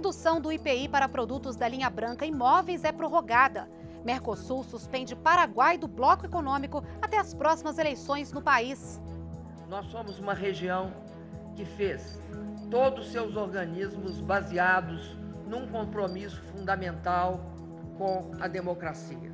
Redução do IPI para produtos da linha branca imóveis é prorrogada. Mercosul suspende Paraguai do bloco econômico até as próximas eleições no país. Nós somos uma região que fez todos os seus organismos baseados num compromisso fundamental com a democracia.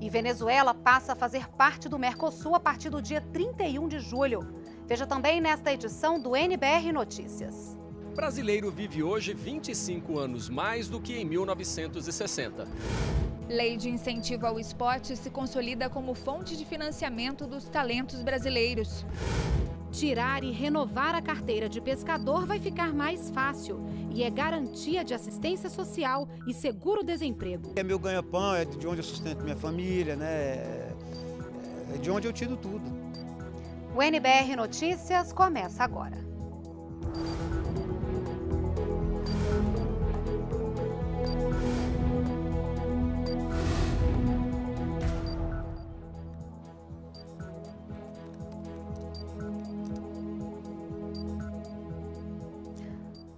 E Venezuela passa a fazer parte do Mercosul a partir do dia 31 de julho. Veja também nesta edição do NBR Notícias. Brasileiro vive hoje 25 anos mais do que em 1960. Lei de incentivo ao esporte se consolida como fonte de financiamento dos talentos brasileiros. Tirar e renovar a carteira de pescador vai ficar mais fácil e é garantia de assistência social e seguro-desemprego. É meu ganha-pão, é de onde eu sustento minha família, né? É de onde eu tiro tudo. O NBR Notícias começa agora.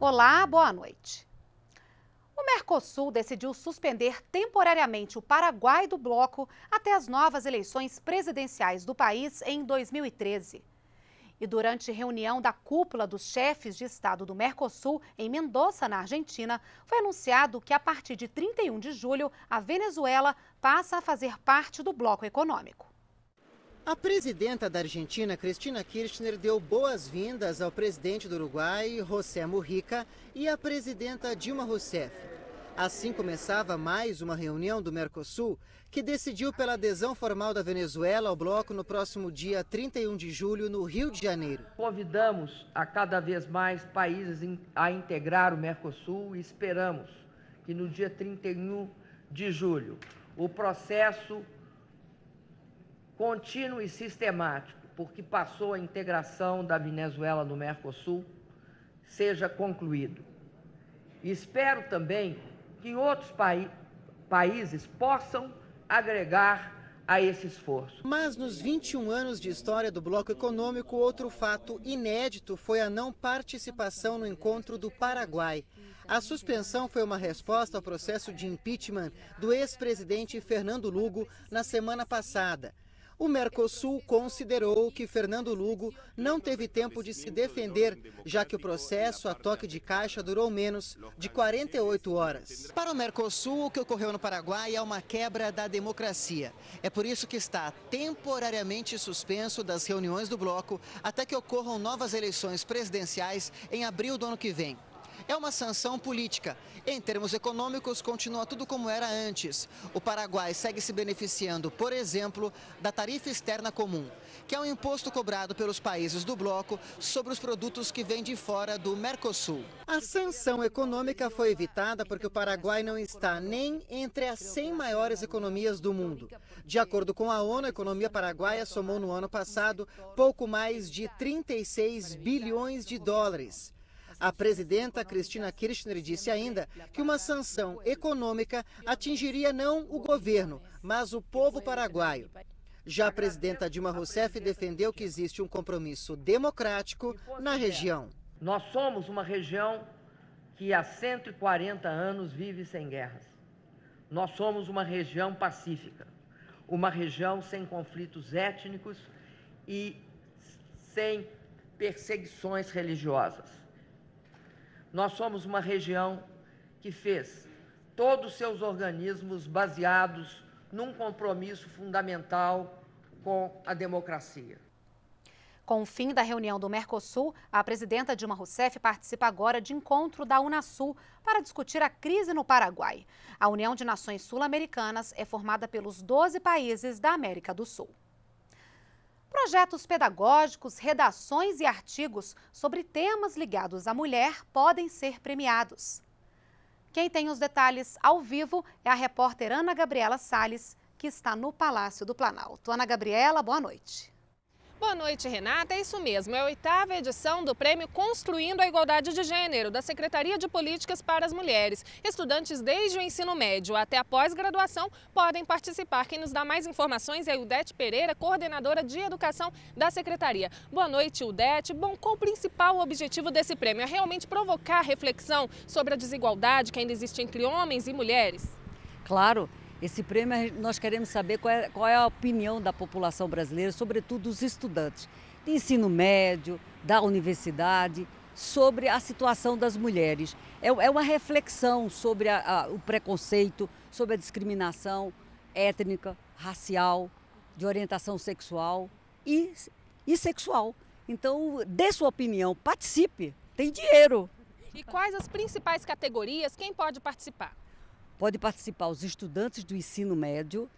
Olá, boa noite. O Mercosul decidiu suspender temporariamente o Paraguai do bloco até as novas eleições presidenciais do país em 2013. E durante reunião da cúpula dos chefes de Estado do Mercosul em Mendoza, na Argentina, foi anunciado que a partir de 31 de julho a Venezuela passa a fazer parte do bloco econômico. A presidenta da Argentina, Cristina Kirchner, deu boas-vindas ao presidente do Uruguai, José Mujica, e à presidenta Dilma Rousseff. Assim começava mais uma reunião do Mercosul, que decidiu pela adesão formal da Venezuela ao bloco no próximo dia 31 de julho, no Rio de Janeiro. Convidamos a cada vez mais países a integrar o Mercosul e esperamos que no dia 31 de julho o processo contínuo e sistemático, porque passou a integração da Venezuela no Mercosul, seja concluído. Espero também que outros países possam agregar a esse esforço. Mas nos 21 anos de história do bloco econômico, outro fato inédito foi a não participação no encontro do Paraguai. A suspensão foi uma resposta ao processo de impeachment do ex-presidente Fernando Lugo na semana passada. O Mercosul considerou que Fernando Lugo não teve tempo de se defender, já que o processo a toque de caixa durou menos de 48 horas. Para o Mercosul, o que ocorreu no Paraguai é uma quebra da democracia. É por isso que está temporariamente suspenso das reuniões do bloco até que ocorram novas eleições presidenciais em abril do ano que vem é uma sanção política. Em termos econômicos, continua tudo como era antes. O Paraguai segue se beneficiando, por exemplo, da tarifa externa comum, que é um imposto cobrado pelos países do bloco sobre os produtos que vêm de fora do Mercosul. A sanção econômica foi evitada porque o Paraguai não está nem entre as 100 maiores economias do mundo. De acordo com a ONU, a economia paraguaia somou no ano passado pouco mais de 36 bilhões de dólares. A presidenta Cristina Kirchner disse ainda que uma sanção econômica atingiria não o governo, mas o povo paraguaio. Já a presidenta Dilma Rousseff defendeu que existe um compromisso democrático na região. Nós somos uma região que há 140 anos vive sem guerras. Nós somos uma região pacífica, uma região sem conflitos étnicos e sem perseguições religiosas. Nós somos uma região que fez todos os seus organismos baseados num compromisso fundamental com a democracia. Com o fim da reunião do Mercosul, a presidenta Dilma Rousseff participa agora de encontro da Unasul para discutir a crise no Paraguai. A União de Nações Sul-Americanas é formada pelos 12 países da América do Sul. Projetos pedagógicos, redações e artigos sobre temas ligados à mulher podem ser premiados. Quem tem os detalhes ao vivo é a repórter Ana Gabriela Sales, que está no Palácio do Planalto. Ana Gabriela, boa noite. Boa noite, Renata. É isso mesmo, é a oitava edição do prêmio Construindo a Igualdade de Gênero, da Secretaria de Políticas para as Mulheres. Estudantes desde o ensino médio até a pós-graduação podem participar. Quem nos dá mais informações é a Udete Pereira, coordenadora de Educação da Secretaria. Boa noite, Udete. Bom, qual o principal objetivo desse prêmio? É realmente provocar reflexão sobre a desigualdade que ainda existe entre homens e mulheres? Claro, esse prêmio nós queremos saber qual é, qual é, a opinião da população brasileira, sobretudo dos estudantes de ensino médio, da universidade, sobre a situação das mulheres. É, é uma reflexão sobre a, a, o preconceito, sobre a discriminação étnica, racial, de orientação sexual e, e sexual. Então, dê sua opinião, participe, tem dinheiro. E quais as principais categorias? Quem pode participar? Pode participar os estudantes do ensino médio,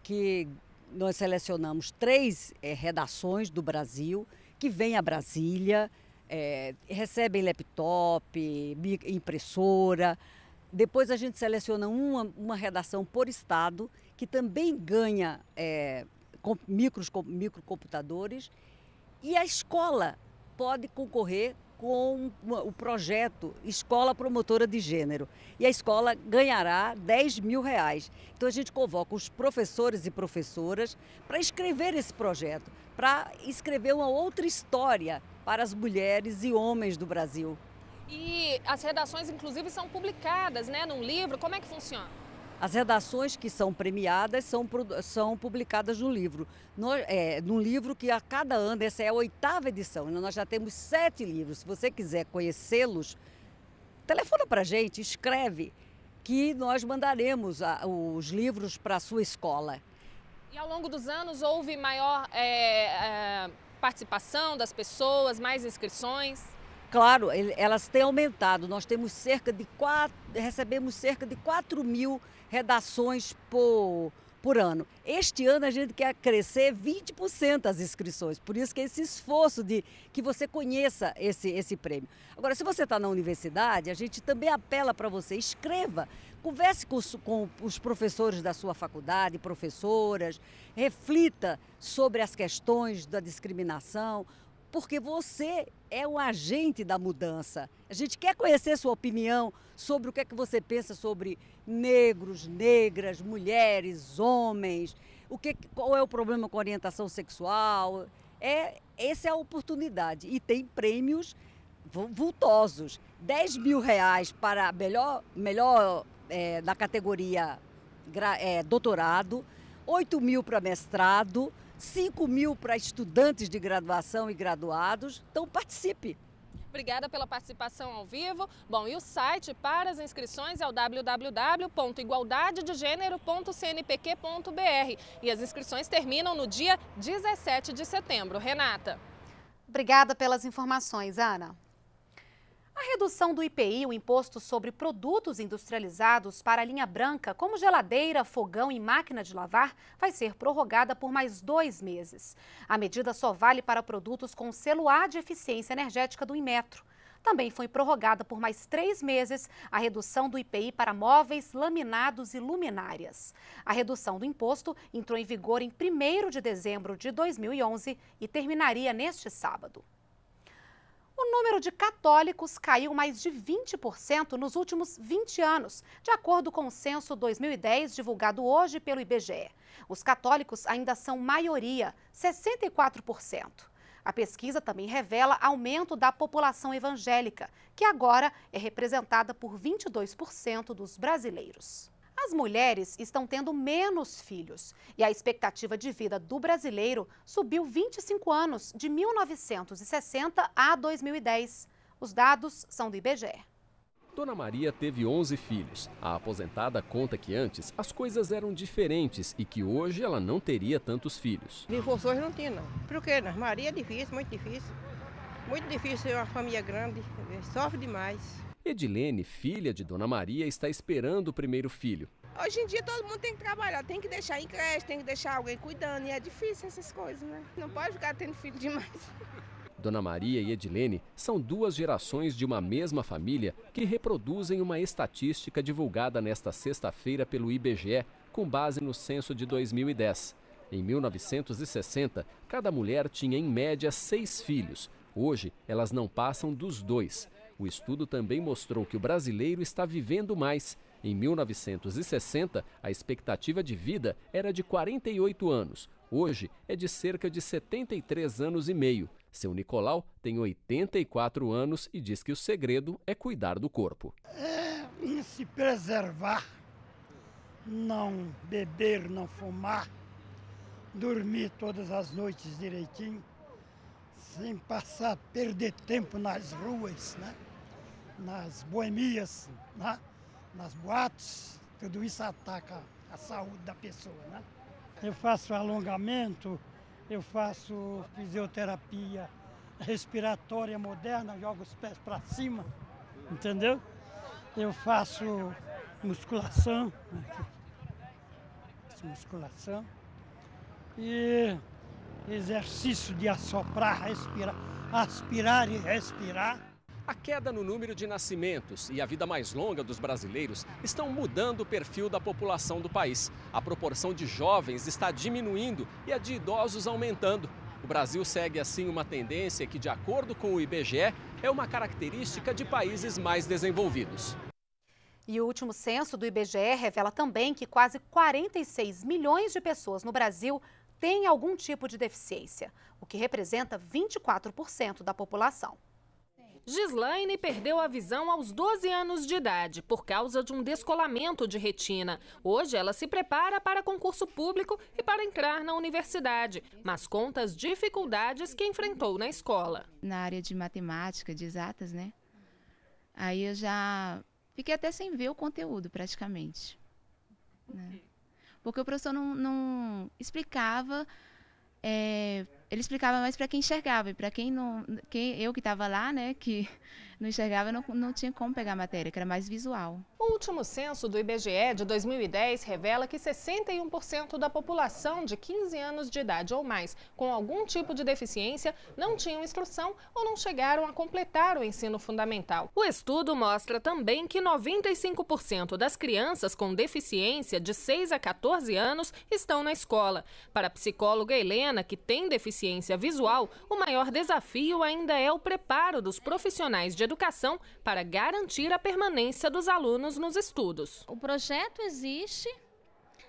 que nós selecionamos três é, redações do Brasil, que vêm a Brasília, é, recebem laptop, impressora. Depois a gente seleciona uma, uma redação por estado, que também ganha é, com, micros, com, microcomputadores. E a escola pode concorrer com o projeto Escola Promotora de Gênero. E a escola ganhará 10 mil reais. Então a gente convoca os professores e professoras para escrever esse projeto, para escrever uma outra história para as mulheres e homens do Brasil. E as redações, inclusive, são publicadas né, num livro. Como é que funciona? As redações que são premiadas são, são publicadas no livro. No, é, num livro que a cada ano, essa é a oitava edição, então nós já temos sete livros. Se você quiser conhecê-los, telefona para a gente, escreve, que nós mandaremos a, os livros para a sua escola. E ao longo dos anos houve maior é, é, participação das pessoas, mais inscrições? Claro, elas têm aumentado. Nós temos cerca de quatro, recebemos cerca de 4 mil redações por, por ano. Este ano a gente quer crescer 20% as inscrições, por isso que esse esforço de que você conheça esse, esse prêmio. Agora, se você está na universidade, a gente também apela para você, escreva, converse com com os professores da sua faculdade, professoras, reflita sobre as questões da discriminação, porque você é um agente da mudança. A gente quer conhecer sua opinião sobre o que é que você pensa sobre negros, negras, mulheres, homens, o que, qual é o problema com orientação sexual. É, essa é a oportunidade. E tem prêmios vultosos. 10 mil reais para melhor, melhor é, na categoria é, doutorado, 8 mil para mestrado, 5 mil para estudantes de graduação e graduados. Então, participe. Obrigada pela participação ao vivo. Bom, e o site para as inscrições é o www.igualdadedegênero.cnpq.br e as inscrições terminam no dia 17 de setembro. Renata. Obrigada pelas informações, Ana. A redução do IPI, o imposto sobre produtos industrializados para a linha branca, como geladeira, fogão e máquina de lavar, vai ser prorrogada por mais dois meses. A medida só vale para produtos com selo A de eficiência energética do Inmetro. Também foi prorrogada por mais três meses a redução do IPI para móveis, laminados e luminárias. A redução do imposto entrou em vigor em 1 de dezembro de 2011 e terminaria neste sábado. Número de católicos caiu mais de 20% nos últimos 20 anos, de acordo com o censo 2010 divulgado hoje pelo IBGE. Os católicos ainda são maioria, 64%. A pesquisa também revela aumento da população evangélica, que agora é representada por 22% dos brasileiros. As mulheres estão tendo menos filhos e a expectativa de vida do brasileiro subiu 25 anos, de 1960 a 2010. Os dados são do IBGE. Dona Maria teve 11 filhos. A aposentada conta que antes as coisas eram diferentes e que hoje ela não teria tantos filhos. De hoje não tinha, não. Por quê? Né? Maria é difícil, muito difícil. Muito difícil ser uma família grande, sofre demais. Edilene, filha de Dona Maria, está esperando o primeiro filho. Hoje em dia todo mundo tem que trabalhar, tem que deixar em creche, tem que deixar alguém cuidando, e é difícil essas coisas, né? Não pode ficar tendo filho demais. Dona Maria e Edilene são duas gerações de uma mesma família que reproduzem uma estatística divulgada nesta sexta-feira pelo IBGE com base no censo de 2010. Em 1960, cada mulher tinha em média seis filhos. Hoje, elas não passam dos dois. O estudo também mostrou que o brasileiro está vivendo mais. Em 1960, a expectativa de vida era de 48 anos. Hoje é de cerca de 73 anos e meio. Seu Nicolau tem 84 anos e diz que o segredo é cuidar do corpo. É se preservar, não beber, não fumar, dormir todas as noites direitinho, sem passar, perder tempo nas ruas, né? nas boemias, né? nas boates, tudo isso ataca a saúde da pessoa. Né? Eu faço alongamento, eu faço fisioterapia respiratória moderna, jogo os pés para cima, entendeu? Eu faço musculação, né? musculação e exercício de assoprar, respirar, aspirar e respirar. A queda no número de nascimentos e a vida mais longa dos brasileiros estão mudando o perfil da população do país. A proporção de jovens está diminuindo e a de idosos aumentando. O Brasil segue assim uma tendência que, de acordo com o IBGE, é uma característica de países mais desenvolvidos. E o último censo do IBGE revela também que quase 46 milhões de pessoas no Brasil têm algum tipo de deficiência, o que representa 24% da população. Gislaine perdeu a visão aos 12 anos de idade por causa de um descolamento de retina. Hoje ela se prepara para concurso público e para entrar na universidade, mas conta as dificuldades que enfrentou na escola. Na área de matemática, de exatas, né? Aí eu já fiquei até sem ver o conteúdo praticamente. Né? Porque o professor não, não explicava. É, ele explicava mais para quem enxergava e para quem não, quem eu que estava lá, né, que não enxergava, não, não tinha como pegar a matéria, que era mais visual. O último censo do IBGE de 2010 revela que 61% da população de 15 anos de idade ou mais com algum tipo de deficiência não tinham instrução ou não chegaram a completar o ensino fundamental. O estudo mostra também que 95% das crianças com deficiência de 6 a 14 anos estão na escola. Para a psicóloga Helena, que tem deficiência visual, o maior desafio ainda é o preparo dos profissionais de educação para garantir a permanência dos alunos nos estudos. O projeto existe,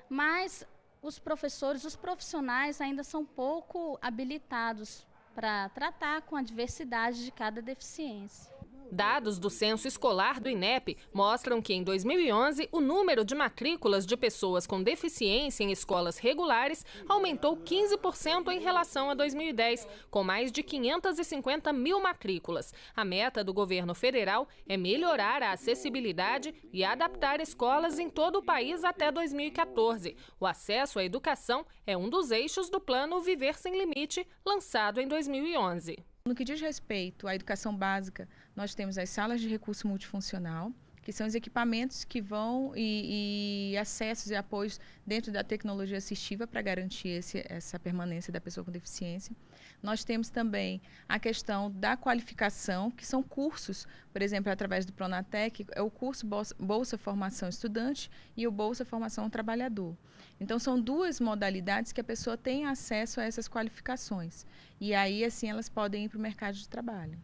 mas os professores, os profissionais ainda são pouco habilitados para tratar com a diversidade de cada deficiência. Dados do censo escolar do INEP mostram que em 2011 o número de matrículas de pessoas com deficiência em escolas regulares aumentou 15% em relação a 2010, com mais de 550 mil matrículas. A meta do governo federal é melhorar a acessibilidade e adaptar escolas em todo o país até 2014. O acesso à educação é um dos eixos do plano Viver Sem Limite, lançado em 2011. No que diz respeito à educação básica, nós temos as salas de recurso multifuncional, que são os equipamentos que vão e, e acessos e apoios dentro da tecnologia assistiva para garantir esse, essa permanência da pessoa com deficiência. Nós temos também a questão da qualificação, que são cursos, por exemplo, através do Pronatec, é o curso Bolsa, Bolsa Formação Estudante e o Bolsa Formação Trabalhador. Então, são duas modalidades que a pessoa tem acesso a essas qualificações. E aí, assim, elas podem ir para o mercado de trabalho.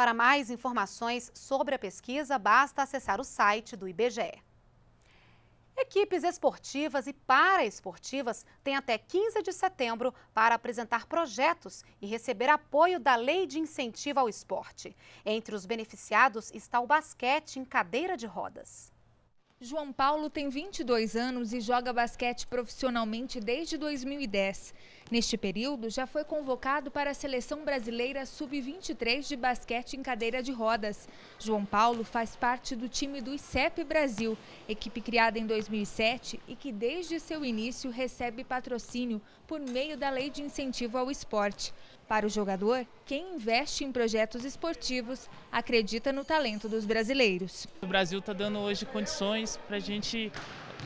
Para mais informações sobre a pesquisa, basta acessar o site do IBGE. Equipes esportivas e paraesportivas têm até 15 de setembro para apresentar projetos e receber apoio da Lei de Incentivo ao Esporte. Entre os beneficiados está o basquete em cadeira de rodas. João Paulo tem 22 anos e joga basquete profissionalmente desde 2010. Neste período, já foi convocado para a seleção brasileira sub-23 de basquete em cadeira de rodas. João Paulo faz parte do time do ICEP Brasil, equipe criada em 2007 e que desde seu início recebe patrocínio por meio da Lei de Incentivo ao Esporte. Para o jogador, quem investe em projetos esportivos acredita no talento dos brasileiros. O Brasil está dando hoje condições para a gente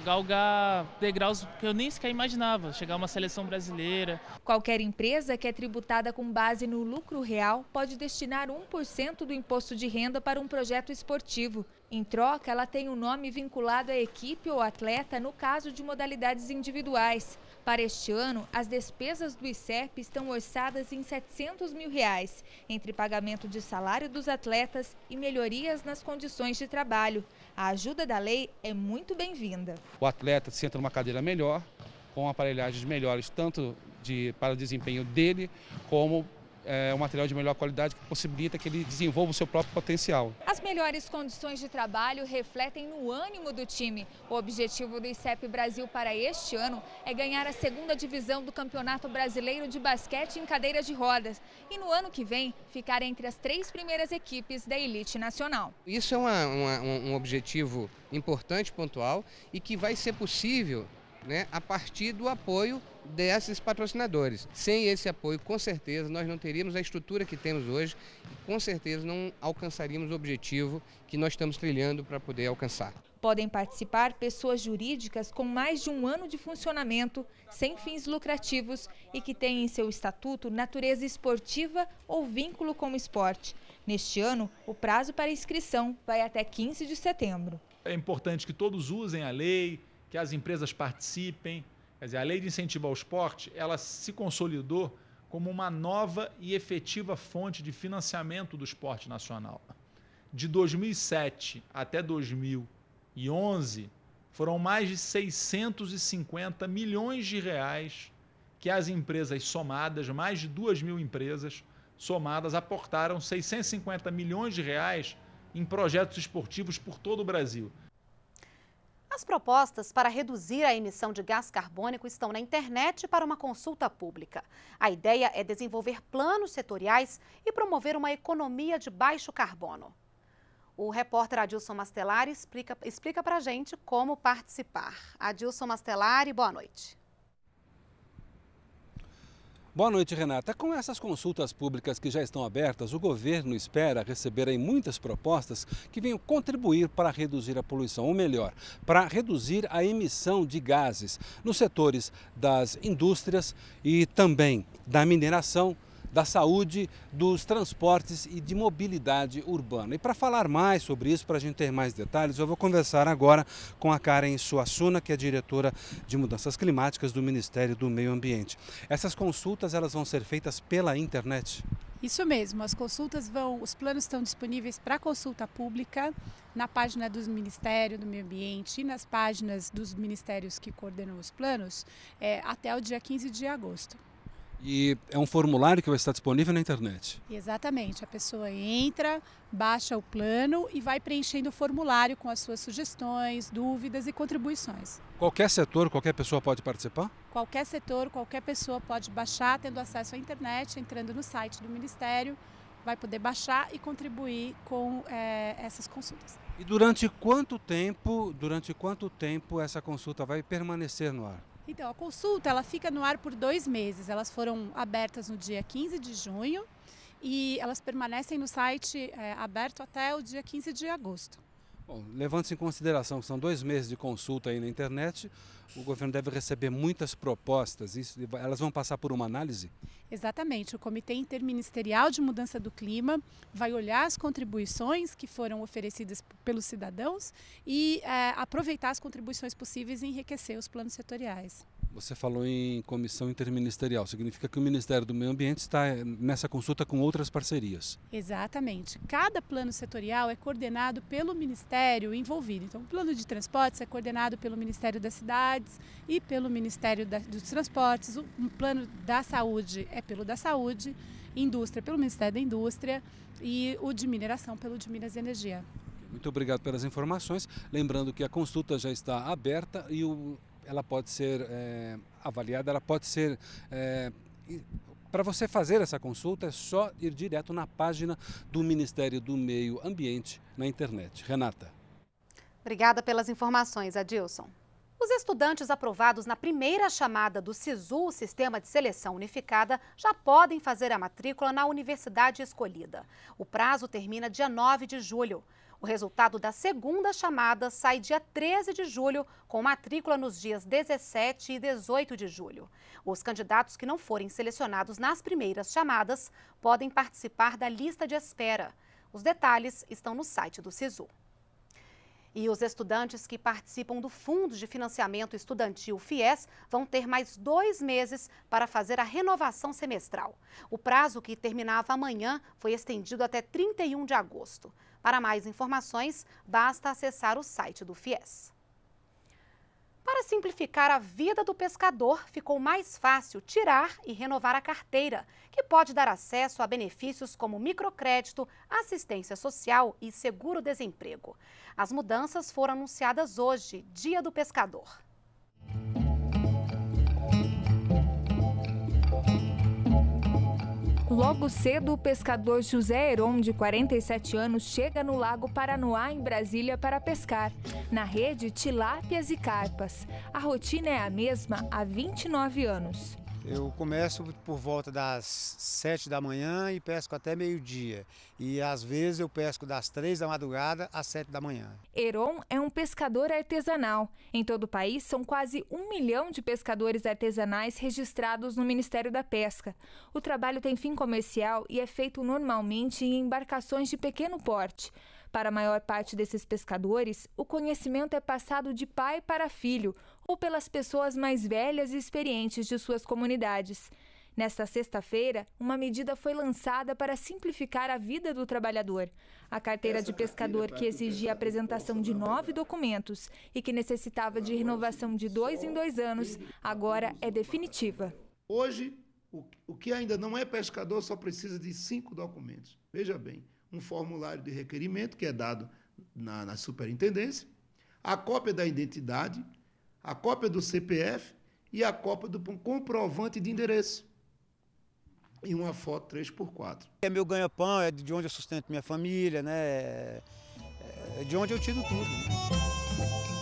galgar degraus que eu nem sequer imaginava, chegar a uma seleção brasileira. Qualquer empresa que é tributada com base no lucro real pode destinar 1% do imposto de renda para um projeto esportivo. Em troca, ela tem o um nome vinculado à equipe ou atleta no caso de modalidades individuais. Para este ano, as despesas do ICEP estão orçadas em 700 mil reais, entre pagamento de salário dos atletas e melhorias nas condições de trabalho. A ajuda da lei é muito bem-vinda. O atleta senta numa cadeira melhor, com aparelhagens melhores, tanto de, para o desempenho dele, como é, um material de melhor qualidade que possibilita que ele desenvolva o seu próprio potencial. As melhores condições de trabalho refletem no ânimo do time. O objetivo do ICEP Brasil para este ano é ganhar a segunda divisão do Campeonato Brasileiro de Basquete em cadeiras de rodas e no ano que vem ficar entre as três primeiras equipes da elite nacional. Isso é uma, uma, um objetivo importante, pontual e que vai ser possível né, a partir do apoio desses patrocinadores. Sem esse apoio, com certeza, nós não teríamos a estrutura que temos hoje e com certeza não alcançaríamos o objetivo que nós estamos trilhando para poder alcançar. Podem participar pessoas jurídicas com mais de um ano de funcionamento, sem fins lucrativos e que têm em seu estatuto natureza esportiva ou vínculo com o esporte. Neste ano, o prazo para inscrição vai até 15 de setembro. É importante que todos usem a lei, que as empresas participem. Quer dizer, a lei de incentivo ao esporte, ela se consolidou como uma nova e efetiva fonte de financiamento do esporte nacional. De 2007 até 2011, foram mais de 650 milhões de reais que as empresas somadas, mais de 2 mil empresas somadas, aportaram 650 milhões de reais em projetos esportivos por todo o Brasil. As propostas para reduzir a emissão de gás carbônico estão na internet para uma consulta pública. A ideia é desenvolver planos setoriais e promover uma economia de baixo carbono. O repórter Adilson Mastelari explica, explica para a gente como participar. Adilson Mastelari, boa noite. Boa noite, Renata. Com essas consultas públicas que já estão abertas, o governo espera receber aí muitas propostas que venham contribuir para reduzir a poluição, ou melhor, para reduzir a emissão de gases nos setores das indústrias e também da mineração, da saúde, dos transportes e de mobilidade urbana. E para falar mais sobre isso, para a gente ter mais detalhes, eu vou conversar agora com a Karen Suassuna, que é diretora de mudanças climáticas do Ministério do Meio Ambiente. Essas consultas elas vão ser feitas pela internet? Isso mesmo, as consultas vão, os planos estão disponíveis para consulta pública na página do Ministério do Meio Ambiente e nas páginas dos ministérios que coordenam os planos é, até o dia 15 de agosto. E é um formulário que vai estar disponível na internet. Exatamente. A pessoa entra, baixa o plano e vai preenchendo o formulário com as suas sugestões, dúvidas e contribuições. Qualquer setor, qualquer pessoa pode participar? Qualquer setor, qualquer pessoa pode baixar, tendo acesso à internet, entrando no site do Ministério, vai poder baixar e contribuir com é, essas consultas. E durante quanto tempo, durante quanto tempo essa consulta vai permanecer no ar? Então, a consulta ela fica no ar por dois meses. Elas foram abertas no dia 15 de junho e elas permanecem no site é, aberto até o dia 15 de agosto. Bom, levando-se em consideração que são dois meses de consulta aí na internet, o governo deve receber muitas propostas. Isso, elas vão passar por uma análise? Exatamente. O Comitê Interministerial de Mudança do Clima vai olhar as contribuições que foram oferecidas pelos cidadãos e é, aproveitar as contribuições possíveis e enriquecer os planos setoriais. Você falou em comissão interministerial, significa que o Ministério do Meio Ambiente está eh, nessa consulta com outras parcerias. Exatamente. Cada plano setorial é coordenado pelo Ministério envolvido. Então, o plano de transportes é coordenado pelo Ministério das Cidades e pelo Ministério da, dos Transportes. O um plano da saúde é pelo da Saúde, indústria pelo Ministério da Indústria e o de mineração pelo de Minas e Energia. Muito obrigado pelas informações. Lembrando que a consulta já está aberta e o ela pode ser é, avaliada, ela pode ser. É, para você fazer essa consulta é só ir direto na página do Ministério do Meio Ambiente na internet. Renata. Obrigada pelas informações, Adilson. Os estudantes aprovados na primeira chamada do SISU, Sistema de Seleção Unificada, já podem fazer a matrícula na universidade escolhida. O prazo termina dia 9 de julho. O resultado da segunda chamada sai dia 13 de julho, com matrícula nos dias 17 e 18 de julho. Os candidatos que não forem selecionados nas primeiras chamadas podem participar da lista de espera. Os detalhes estão no site do SISU. E os estudantes que participam do Fundo de Financiamento Estudantil FIES vão ter mais dois meses para fazer a renovação semestral. O prazo que terminava amanhã foi estendido até 31 de agosto. Para mais informações, basta acessar o site do FIES. Para simplificar a vida do pescador, ficou mais fácil tirar e renovar a carteira, que pode dar acesso a benefícios como microcrédito, assistência social e seguro-desemprego. As mudanças foram anunciadas hoje, Dia do Pescador. Logo cedo, o pescador José Heron, de 47 anos, chega no Lago Paranoá, em Brasília, para pescar. Na rede, tilápias e carpas. A rotina é a mesma há 29 anos. Eu começo por volta das 7 da manhã e pesco até meio-dia. E às vezes eu pesco das 3 da madrugada às 7 da manhã. Heron é um pescador artesanal. Em todo o país, são quase um milhão de pescadores artesanais registrados no Ministério da Pesca. O trabalho tem fim comercial e é feito normalmente em embarcações de pequeno porte. Para a maior parte desses pescadores, o conhecimento é passado de pai para filho ou pelas pessoas mais velhas e experientes de suas comunidades. Nesta sexta-feira, uma medida foi lançada para simplificar a vida do trabalhador. A carteira de pescador, que exigia a apresentação de nove documentos e que necessitava de renovação de dois em dois anos, agora é definitiva. Hoje, o que ainda não é pescador só precisa de cinco documentos. Veja bem, um formulário de requerimento que é dado na, na superintendência, a cópia da identidade, a cópia do CPF e a cópia do comprovante de endereço. E uma foto 3x4. É meu ganha-pão, é de onde eu sustento minha família, né? É, é de onde eu tiro tudo. Né?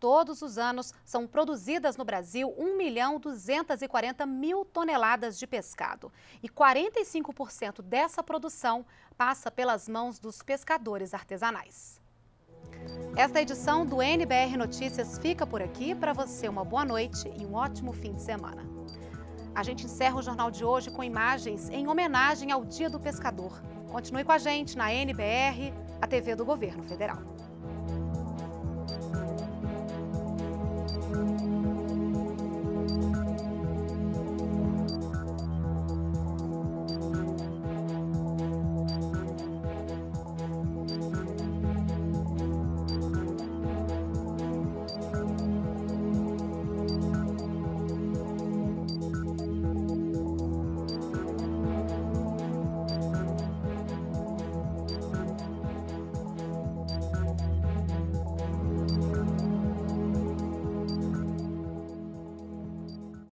Todos os anos são produzidas no Brasil 1 milhão 240 mil toneladas de pescado. E 45% dessa produção passa pelas mãos dos pescadores artesanais. Esta edição do NBR Notícias fica por aqui. Para você, uma boa noite e um ótimo fim de semana. A gente encerra o jornal de hoje com imagens em homenagem ao Dia do Pescador. Continue com a gente na NBR, a TV do Governo Federal.